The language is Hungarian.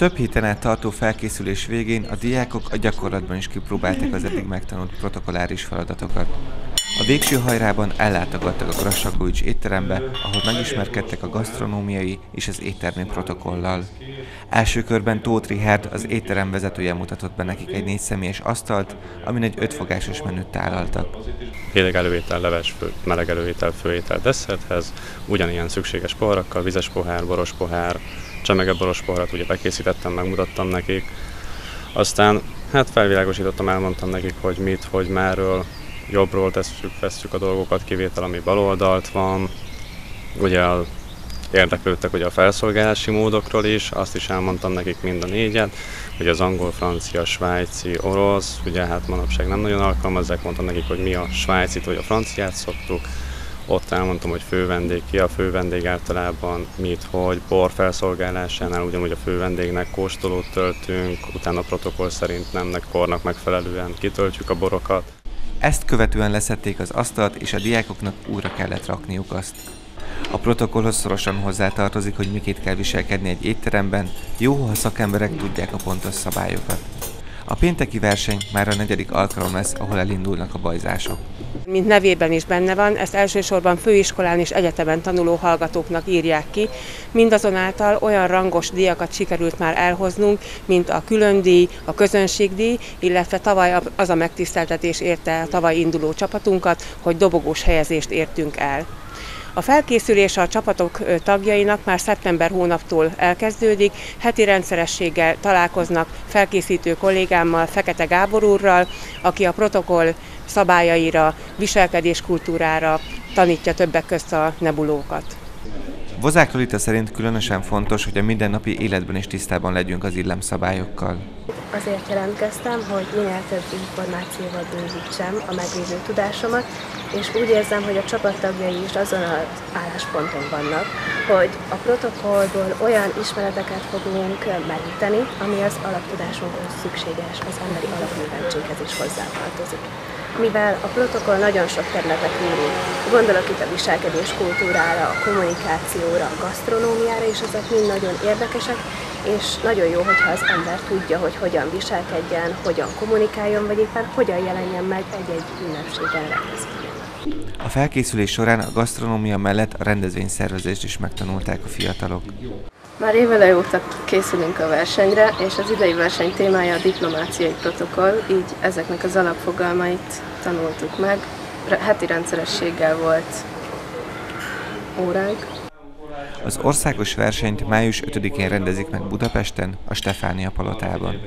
több héten át tartó felkészülés végén a diákok a gyakorlatban is kipróbálták az eddig megtanult protokolláris feladatokat. A végső hajrában ellátogattak a Grassakovics étterembe, ahol megismerkedtek a gasztronómiai és az éttermi protokollal. Első körben Tóth Richard, az étterem vezetője mutatott be nekik egy négy személyes asztalt, amin egy ötfogásos menüt tálaltak. Hideg előétel, leves, fő, meleg előétel, főétel desszerthez, ugyanilyen szükséges poharakkal, vizes pohár, boros pohár, csemege boros poharat ugye bekészítettem, megmutattam nekik. Aztán hát felvilágosítottam, elmondtam nekik, hogy mit, hogy merről, jobbról tesszük, vesszük a dolgokat, kivétel, ami baloldalt van. Ugye érdeklődtek ugye a felszolgálási módokról is, azt is elmondtam nekik mind a négyet, hogy az angol, francia, svájci, orosz, ugye hát manapság nem nagyon alkalmazzák, mondtam nekik, hogy mi a svájcit vagy a franciát szoktuk, ott elmondtam, hogy fővendég, ki a fővendég általában, mit, hogy bor felszolgálásánál ugyanúgy a fővendégnek kóstolót töltünk, utána protokoll szerint nemnek, kornak megfelelően kitöltjük a borokat. Ezt követően leszették az asztalt, és a diákoknak újra kellett rakniuk azt. A protokollhoz szorosan hozzátartozik, hogy miként kell viselkedni egy étteremben, jó, ha szakemberek tudják a pontos szabályokat. A pénteki verseny már a negyedik alkalom lesz, ahol elindulnak a bajzások. Mint nevében is benne van, ezt elsősorban főiskolán és egyetemen tanuló hallgatóknak írják ki. Mindazonáltal olyan rangos díjakat sikerült már elhoznunk, mint a különdíj, a közönségdíj, illetve tavaly az a megtiszteltetés érte a tavaly induló csapatunkat, hogy dobogós helyezést értünk el. A felkészülés a csapatok tagjainak már szeptember hónaptól elkezdődik, heti rendszerességgel találkoznak felkészítő kollégámmal, Fekete Gábor úrral, aki a protokoll szabályaira, viselkedéskultúrára tanítja többek közt a nebulókat. Vozák Lolita szerint különösen fontos, hogy a mindennapi életben is tisztában legyünk az illemszabályokkal. Azért jelentkeztem, hogy minél több információval bővítsem a meglévő tudásomat, és úgy érzem, hogy a csapattagjai is azon az állásponton vannak, hogy a protokollból olyan ismereteket fogunk meríteni, ami az alaptudásunkhoz szükséges, az emberi alapműveltséghez is hozzátartozik mivel a protokoll nagyon sok területet érint. Gondolok itt a viselkedés kultúrára, a kommunikációra, a gasztronómiára, és ezek mind nagyon érdekesek, és nagyon jó, hogyha az ember tudja, hogy hogyan viselkedjen, hogyan kommunikáljon, vagy éppen hogyan jelenjen meg egy-egy ünnepségen rendezvényen. A felkészülés során a gasztronómia mellett a rendezvényszervezést is megtanulták a fiatalok. Már évele óta készülünk a versenyre, és az idei verseny témája a diplomáciai protokoll, így ezeknek az alapfogalmait tanultuk meg. Heti rendszerességgel volt óránk. Az országos versenyt május 5-én rendezik meg Budapesten, a Stefánia palotában.